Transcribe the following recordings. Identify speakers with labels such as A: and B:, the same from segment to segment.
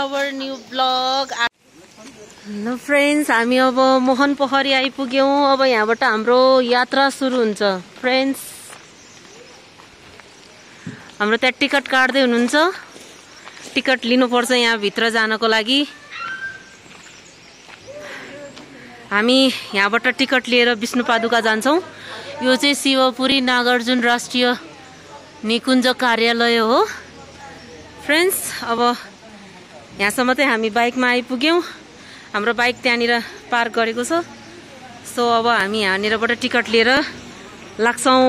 A: Our new blog hello friends हामी अब मोहन पोखरी आइपुग्यौँ। अब यहाँबाट हाम्रो यात्रा सुरु हुन्छ। फ्रेन्ड्स हाम्रो त्यहाँ टिकट काट्दै हुनुहुन्छ। टिकट लिनुपर्छ यहाँभित्र जानको लागि। हामी यहाँबाट टिकट लिएर विष्णुपादुका जान्छौँ। यो चाहिँ शिवपुरी नागार्जुन राष्ट्रिय निकुञ्ज कार्यालय हो। फ्रेन्ड्स अब यहाँसम्म चाहिँ हामी बाइकमा आइपुग्यौँ। हाम्रो बाइक त्यहाँनिर पार्क गरेको छ। सो अब हामी यहाँनिरबाट टिकट लिएर लाग्छौँ।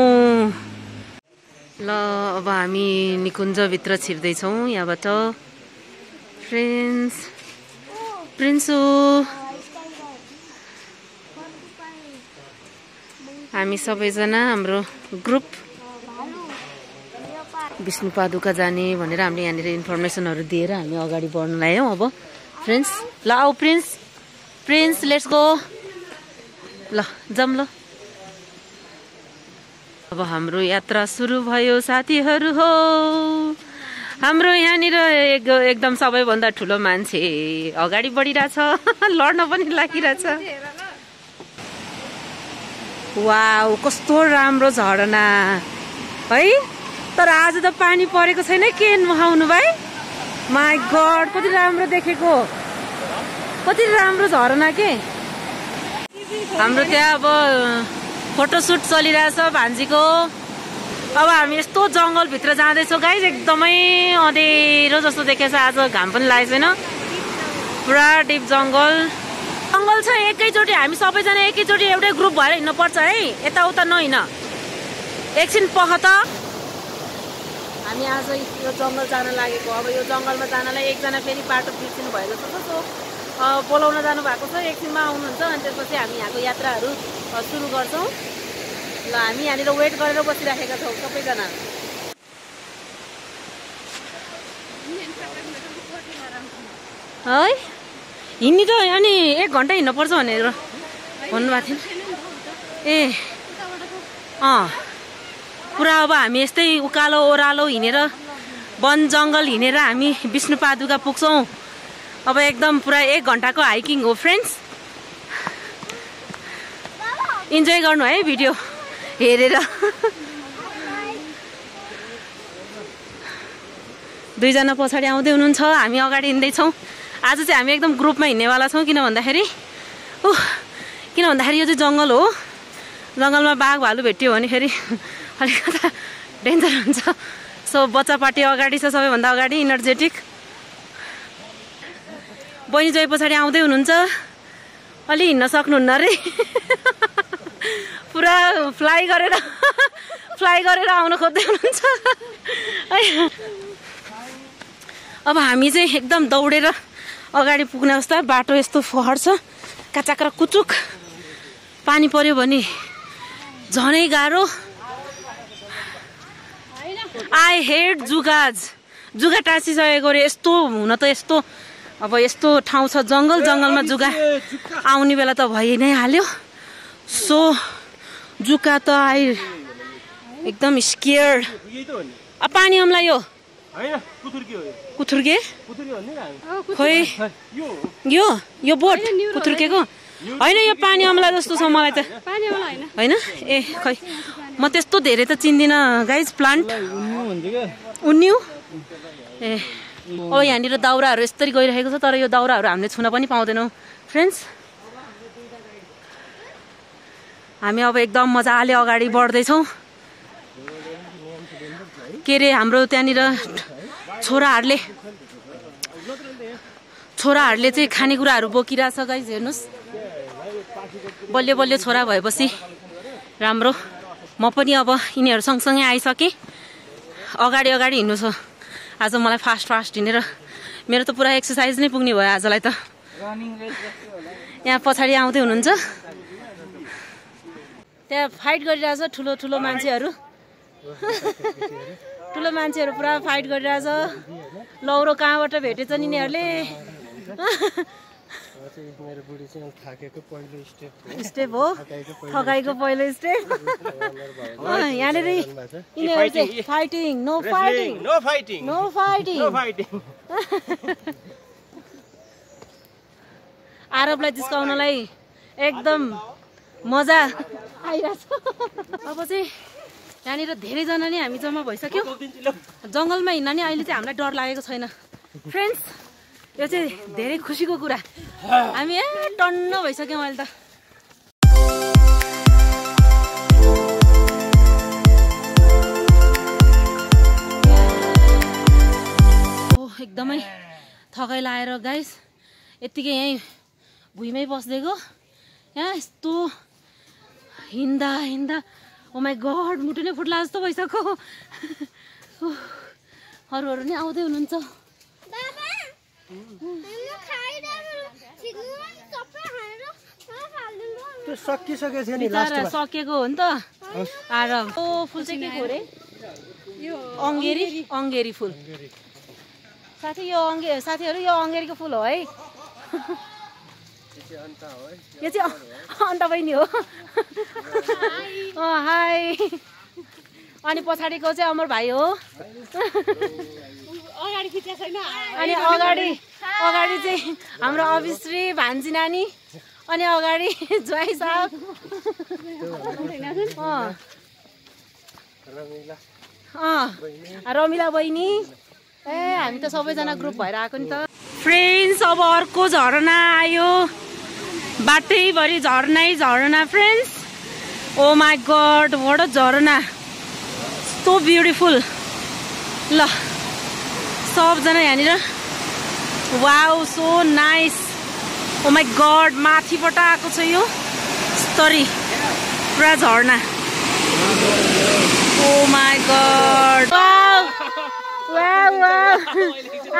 A: ल अब हामी निकुञ्जभित्र छिर्दैछौँ यहाँबाट। फ्रेन्ड्स प्रिन्सु हामी सबैजना हाम्रो ग्रुप विष्णुपादुका जाने भनेर हामीले यहाँनिर इन्फर्मेसनहरू दिएर हामी अगाडि बढ्न लाग्यौँ अब। फ्रेन्ड्स ल आऊ प्रिन्स। प्रिन्स लेट्स गो ल जाऊँ ल। अब हाम्रो यात्रा सुरु भयो साथीहरू हो। हाम्रो यहाँनिर एक एकदम सबैभन्दा ठुलो मान्छे अगाडि बढिरहेछ। लड्न पनि लागिरहेछ। वाउ कस्तो राम्रो झरना। है? तर आज त पानी परेको छैन। के नुहाउनु भाइ? माई गड कति राम्रो देखेको कति राम्रो झरना के? हाम्रो त्यहाँ अब फोटोसुट चलिरहेछ भान्जीको। अब हामी यस्तो जङ्गलभित्र जाँदैछौँ गाइज एकदमै अँधेरो जस्तो देखेछ। आज घाम पनि लागेको छैन। पुरा डिप जङ्गल। जङ्गल छ एकैचोटि हामी सबैजना एकैचोटि एउटै ग्रुप भएर हिँड्नुपर्छ है। यताउता नहिँड। एकछिन पख त। हामी आज यो जङ्गल जान लागेको अब यो जङ्गलमा जानलाई एकजना फेरि बाटो बिर्सिनु भएको छ। सो बोलाउन जानु भएको छ एकछिनमा आउनुहुन्छ अनि त्यसपछि हामी यहाँको यात्राहरू सुरु गर्छौँ। ल हामी यहाँनिर वेट गरेर बसिराखेका छौँ सबैजना। है? हिँड्ने त अनि एक घन्टा हिँड्नुपर्छ भनेर भन्नुभएको थियो। ए अँ। पुरा अब हामी यस्तै उकालो ओह्रालो हिँडेर वन जङ्गल हिँडेर हामी विष्णुपादुका पुग्छौँ। अब एकदम पुरा एक घन्टाको हाइकिङ हो फ्रेन्ड्स इन्जोय गर्नु है भिडियो हेरेर। दुईजना पछाडि आउँदै हुनुहुन्छ हामी अगाडि हिँड्दैछौँ। आज चाहिँ हामी एकदम ग्रुपमा हिँड्नेवाला छौँ किन भन्दाखेरि ऊ किन भन्दाखेरि यो चाहिँ जङ्गल हो। जङ्गलमा बाघ भालु भेट्यो भने फेरि अलिकता डेन्जर हुन्छ। सो बच्चा पार्टी अगाडि छ सबैभन्दा अगाडि इनर्जेटिक बहिनी जोइ पछाडि आउँदै हुनुहुन्छ अलि हिँड्न सक्नुहुन्न अरे पुरा फ्लाइ गरेर फ्लाइ गरेर आउन खोज्दै हुनुहुन्छ। अब हामी चाहिँ एकदम दौडेर अगाडि पुग्ने अवस्था बाटो यस्तो फोहर छ। काचाक्र कुचुक। पानी पर्यो भने झनै गाह्रो। आई हेट जुगाज। जुगा टाँसिसकेको अरे यस्तो हुन त यस्तो। अब यस्तो ठाउँ छ जङ्गल जङ्गलमा जुगा आउने बेला त भइ नै हाल्यो। सो जुका त आई एकदम स्केयर पानी अम्ला यो? कुथुर्के खोइ यो। यो बोट कुथुर्केको होइन यो पानी अमला जस्तो छ मलाई त। होइन। ए खै। म त्यस्तो धेरै त चिन्दिनँ गाइज प्लान्ट उन्यु। ए। अब यहाँनिर दाउराहरू यस्तरी गइरहेको छ तर यो दाउराहरू हामीले छुन पनि पाउँदैनौँ। फ्रेन्ड्स हामी अब एकदम मजाले अगाडि बढ्दैछौँ। के अरे हाम्रो त्यहाँनिर छोराहरूले छोराहरूले चाहिँ खानेकुराहरू बोकिरहेछ गाइज हेर्नुहोस्। बलियो बलियो छोरा भएपछि राम्रो। म पनि अब यिनीहरू सँगसँगै आइसकेँ। अगाडि अगाडि हिँड्नु छ। आज मलाई फास्ट फास्ट हिँडेर मेरो त पुरा एक्सर्साइज नै पुग्ने भयो आजलाई त। यहाँ पछाडि आउँदै हुनुहुन्छ। त्यहाँ फाइट गरिरहेछ ठुलो ठुलो मान्छेहरू। ठुलो मान्छेहरू पुरा फाइट गरिरहेछ। लौरो कहाँबाट भेटेछ नि यिनीहरूले?
B: मेरो बुढी चाहिँ थाकेको पहिलो स्टेप
A: स्टेप हो? ठगाइको पहिलो स्टेप। यहाँनिर यिनीहरू चाहिँ fighting no fighting
B: no fighting
A: no fighting
B: no fighting
A: आरबलाई जिस्काउनलाई एकदम मजा आइरहेछ। अब चाहिँ यहाँनिर धेरैजना नै हामी जम्मा भइसक्यौँ। जङ्गलमा हिँड्न नि अहिले चाहिँ हामीलाई डर लागेको छैन। फ्रेन्ड्स यो चाहिँ धेरै खुसीको कुरा हामी ए टन्न भइसक्यौँ अहिले त एकदमै थकाइ लाएर गाइस यत्तिकै यहीँ भुइँमै बसिदिएको यहाँ यस्तो हिँड्दा हिँड्दा ओमाई गड मुटु नै फुट्ला जस्तो भइसक्यो उह, अरूहरू नि आउँदै हुनुहुन्छ
B: त्यो सकिसकेको थियो नि
A: सकेको हो नि त। आएर ओ फुल चाहिँ के को रे अङ्गेरी। अङ्गेरी। फुल। साथी यो अङ्गे साथीहरू यो अङ्गेरीको फुल हो है। यो चाहिँ अन्त बहिनी हो। हाई। अनि पछाडिको चाहिँ अमर भाइ हो। अनि अगाडि अगाडि चाहिँ हाम्रो अभिश्री भान्जी नानी अनि अगाडि ज्वाइँ साहब। अँ।
B: रमिला
A: बहिनी। ए हामी त सबैजना ग्रुप भएर आएको नि त। फ्रेन्ड्स अब अर्को झरना आयो। बाटैभरि झरनै झरना फ्रेन्ड्स ओ माई गड वड झरना। सो ब्युटिफुल ल। सबजना यहाँनिर। Wow so nice. Oh my god माथिबाट आएको छ यो। स्तरी पुरा झरना। ओ माई गड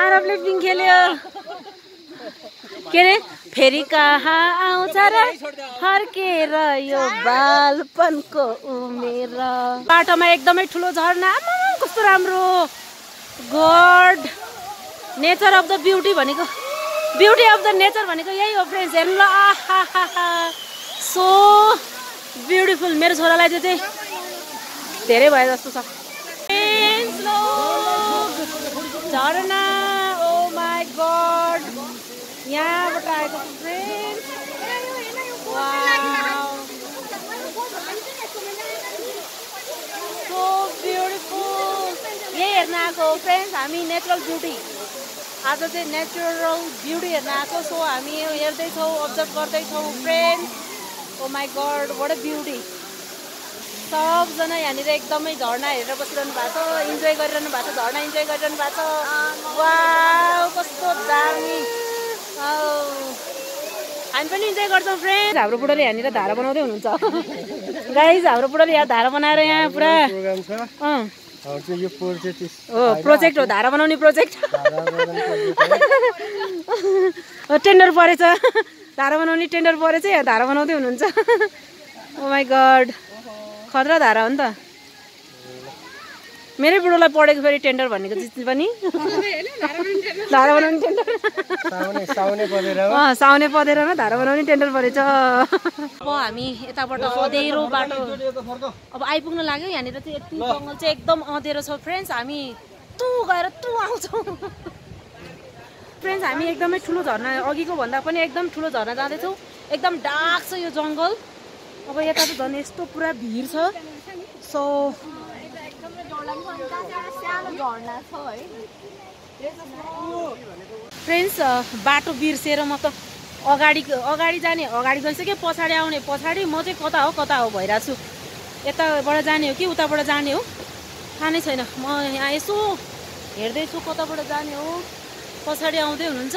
A: आरबले पिङ खेल्यो। के अरे फेरि कहाँ आउँछ र? फर्केर यो बालपनको उमेर। बाटोमा एकदमै ठुलो झरना। कस्तो राम्रो। नेचर अफ द ब्युटी भनेको ब्युटी अफ द नेचर भनेको यही हो फ्रेन्ड्स हेर्नु ल सो ब्युटिफुल मेरो छोरालाई त्यो चाहिँ धेरै भयो जस्तो छ! झरना ओ माई गड यहाँबाट आएको फ्रेन्ड सो ब्युटिफुल यही हेर्न आएको हो फ्रेन्ड्स हामी नेचुरल ब्युटी आज चाहिँ नेचुरल ब्युटी हेर्न आएको सो हामी हेर्दैछौँ अब्जर्भ गर्दैछौँ। Friends oh my god what a beauty सबजना यहाँनिर एकदमै झर्ना हेरेर बसिरहनु भएको छ इन्जोय गरिरहनु भएको छ झर्ना इन्जोय गरिरहनु भएको छ। वा कस्तो दामी। आउ। हामी पनि इन्जोय गर्छौँ फ्रेन्ड हाम्रो बुढोले यहाँनिर धारा बनाउँदै हुनुहुन्छ। गाइज हाम्रो बुढोले यहाँ धारा बनाएर यहाँ पुरा
B: प्रोजेक्ट
A: हो प्रोजेक्ट हो धारा बनाउने प्रोजेक्ट। टेन्डर परेछ। धारा बनाउने टेन्डर परेछ धारा बनाउँदै हुनुहुन्छ। ओ माई गड खतरा धारा हो नि त। मेरै बुढोलाई पढेको फेरि टेन्डर भनेको चिज पनि। धारा बनाउने टेन्डर।
B: साउने साउने परेर हो।
A: अँ साउने पदेरमा धारा बनाउने टेन्डर परेछ। अब हामी यताबाट अँधेरो बाटो। अब आइपुग्न लाग्यो यहाँनिर चाहिँ यति जङ्गल चाहिँ एकदम अँधेरो छ। फ्रेन्ड्स हामी तु गएर तु आउँछौँ। फ्रेन्ड्स हामी एकदमै ठुलो झर्ना अघिको भन्दा पनि एकदम ठुलो झर्ना जाँदैछौँ। एकदम डार्क छ यो जङ्गल। अब यता त झन् यस्तो पुरा भिड छ। सो फ्रेन्ड्स बाटो बिर्सेर म त अगाडि अगाडि जाने अगाडि गइसकेँ पछाडि आउने पछाडि म चाहिँ कता हो कता हो भइरहेको छु। यताबाट जाने हो कि उताबाट जाने हो? थाहा नै छैन। म यहाँ यसो हेर्दैछु कताबाट जाने हो? पछाडि आउँदै हुनुहुन्छ।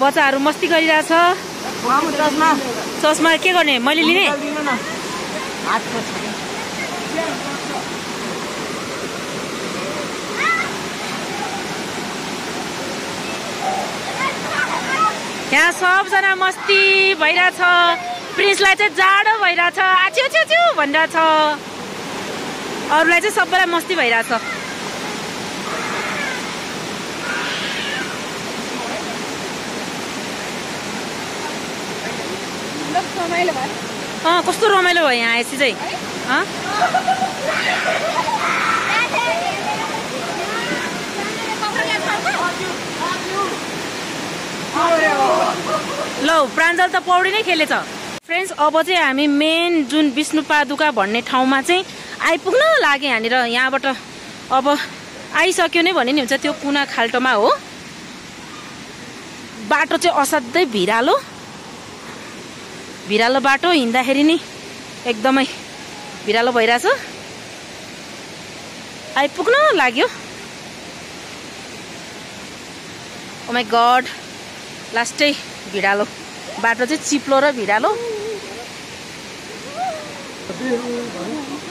A: बच्चाहरू मस्ती गरिरहेछ। चस्मा। के गर्ने? मैले लिने? यहाँ सबजना मस्ती भइरहेछ। प्रिन्सलाई चाहिँ जाडो भइरहेछ। च्यु भनिरहेछ अरूलाई चाहिँ सबैलाई मस्ती भइरहेछ। अँ कस्तो रमाइलो भयो यहाँ आएपछि चाहिँ। ल प्राञ्जल त पौडी नै खेलेछ। फ्रेन्ड्स अब चाहिँ हामी मेन जुन विष्णु पादुका भन्ने ठाउँमा चाहिँ आइपुग्न लाग्यो यहाँनिर। यहाँबाट अब आइसक्यो नै भने नि हुन्छ त्यो कुना खाल्टोमा हो। बाटो चाहिँ असाध्यै भिरालो। भिरालो बाटो हिँड्दाखेरि नि एकदमै भिरालो भइरहेछ। आइपुग्न लाग्यो। ओमाई गड लास्टै भिडालो बाटो चाहिँ चिप्लो र भिडालो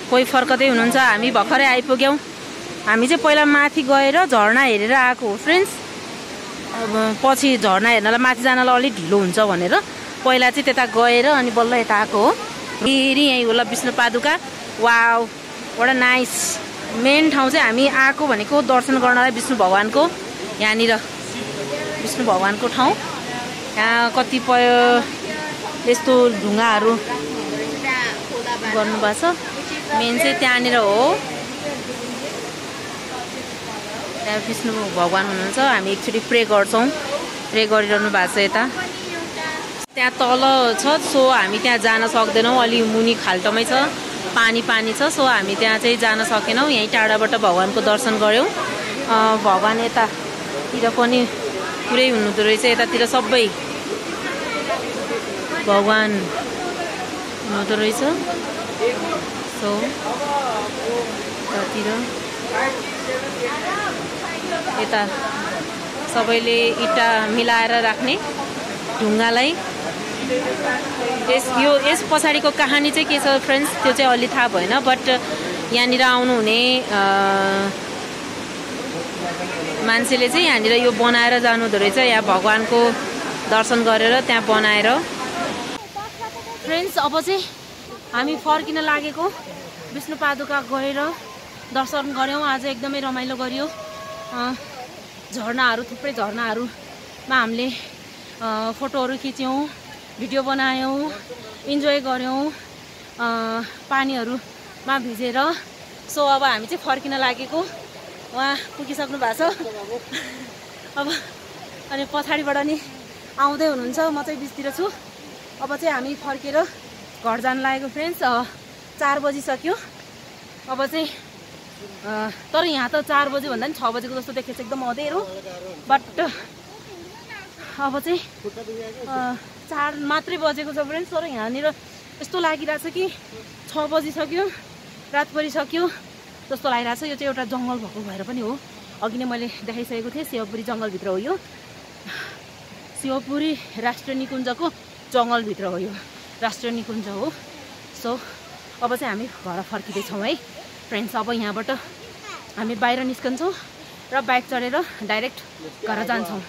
A: कोही फर्कँदै हुनुहुन्छ हामी भर्खरै आइपुग्यौँ। हामी चाहिँ पहिला माथि गएर झर्ना हेरेर आएको हो फ्रेन्ड्स अब पछि झर्ना हेर्नलाई माथि जानलाई अलिक ढिलो हुन्छ भनेर। पहिला चाहिँ त्यता गएर अनि बल्ल यता आएको हो। फेरि यहीँ होला विष्णु पादुका वाउ एउटा नाइस। मेन ठाउँ चाहिँ हामी आएको भनेको दर्शन गर्नलाई विष्णु भगवान्को। यहाँनिर विष्णु भगवान्को ठाउँ। यहाँ कतिपय यस्तो ढुङ्गाहरू गर्नुभएको छ। मेन चाहिँ त्यहाँनिर हो। त्यहाँ विष्णु भगवान् हुनुहुन्छ। हामी एकचोटि प्रे गर्छौँ। प्रे गरिरहनु भएको छ यता। त्यहाँ तल छ सो हामी त्यहाँ जान सक्दैनौँ। अलि मुनि खाल्टोमै छ पानी पानी छ सो हामी त्यहाँ चाहिँ जान सकेनौँ। यहीँ टाढाबाट भगवान्को दर्शन गऱ्यौँ। भगवान् यतातिर पनि पुरै हुनुहुँदो रहेछ। यतातिर सबै भगवान् हुनुहुँदो रहेछ। सो यतातिर यता सबैले इँटा मिलाएर राख्ने ढुङ्गालाई यस यो यस पछाडिको कहानी चाहिँ के छ फ्रेन्ड्स त्यो चाहिँ अलि थाहा भएन बट यहाँनिर आउनुहुने मान्छेले चाहिँ यहाँनिर यो बनाएर जानुहुँदो रहेछ। यहाँ भगवान्को दर्शन गरेर त्यहाँ बनाएर। फ्रेन्ड्स अब चाहिँ हामी फर्किन लागेको। विष्णु पादुका गएर दर्शन गऱ्यौँ। आज एकदमै रमाइलो गरियो। झरनाहरू थुप्रै झरनाहरूमा हामीले फोटोहरू खिच्यौँ। भिडियो बनायौँ इन्जोय गऱ्यौँ पानीहरूमा भिजेर। सो अब हामी चाहिँ फर्किन लागेको। उहाँ पुगिसक्नु भएको छ। अब अनि पछाडिबाट नि आउँदै हुनुहुन्छ। म चाहिँ बिचतिर छु। अब चाहिँ हामी फर्केर घर जान लागेको फ्रेन्ड्स चार बजिसक्यो। अब चाहिँ तर यहाँ त चार बजी भन्दा नि छ बजेको जस्तो देखेको छ एकदम अँधेरो। बट अब चाहिँ चार मात्रै बजेको छ फ्रेन्ड्स तर यहाँनिर यस्तो लागिरहेछ कि छ बजिसक्यो रात परिसक्यो जस्तो लागिरहेछ। यो चाहिँ एउटा जङ्गल भएको भएर पनि हो। अघि नै मैले देखाइसकेको थिएँ शिवपुरी जङ्गलभित्र हो यो। शिवपुरी राष्ट्रिय निकुञ्जको जङ्गलभित्र हो यो। राष्ट्रिय निकुञ्ज हो। सो अब चाहिँ हामी घर फर्किँदैछौँ है। फ्रेन्ड्स अब यहाँबाट हामी बाहिर निस्कन्छौँ र बाइक चढेर डाइरेक्ट घर जान्छौँ।